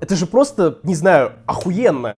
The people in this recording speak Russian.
Это же просто, не знаю, охуенно.